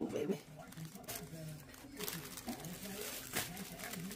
Oh baby.